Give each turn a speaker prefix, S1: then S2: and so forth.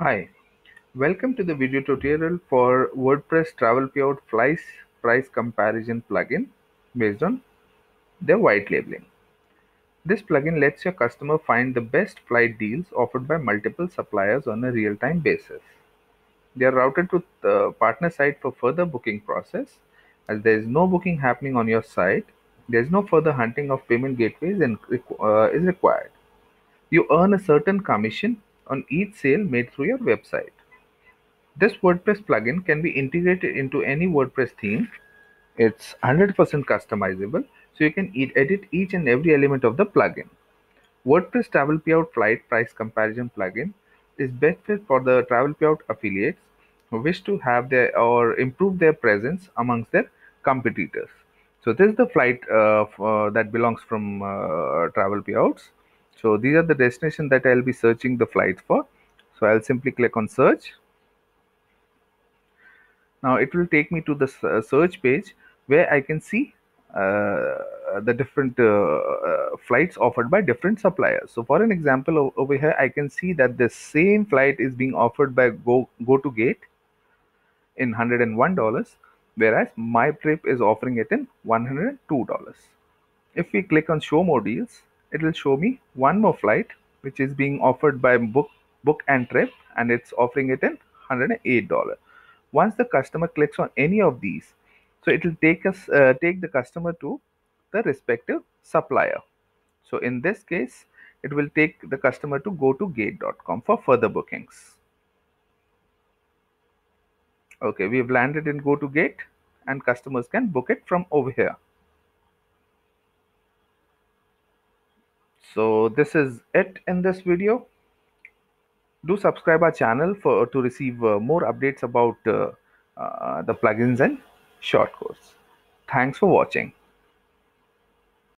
S1: Hi, welcome to the video tutorial for WordPress Travel Payout Flights Price Comparison plugin based on their white labeling. This plugin lets your customer find the best flight deals offered by multiple suppliers on a real-time basis. They are routed to the partner site for further booking process. As there is no booking happening on your site, there is no further hunting of payment gateways and uh, is required. You earn a certain commission on each sale made through your website. This WordPress plugin can be integrated into any WordPress theme. It's 100% customizable, so you can edit each and every element of the plugin. WordPress Travel Payout Flight Price Comparison plugin is best fit for the travel payout affiliates who wish to have their or improve their presence amongst their competitors. So this is the flight uh, uh, that belongs from uh, Travelpayouts. So these are the destinations that I'll be searching the flights for. So I'll simply click on search. Now it will take me to the uh, search page where I can see uh, the different uh, uh, flights offered by different suppliers. So for an example over here, I can see that the same flight is being offered by Go, Gotogate in $101 whereas Mytrip is offering it in $102 if we click on show more deals it will show me one more flight which is being offered by book book and trip and it's offering it in $108 once the customer clicks on any of these so it will take us uh, take the customer to the respective supplier. So in this case it will take the customer to Gotogate.com for further bookings. Okay we've landed in go to gate and customers can book it from over here so this is it in this video. Do subscribe our channel for to receive uh, more updates about uh, uh, the plugins and shortcodes thanks for watching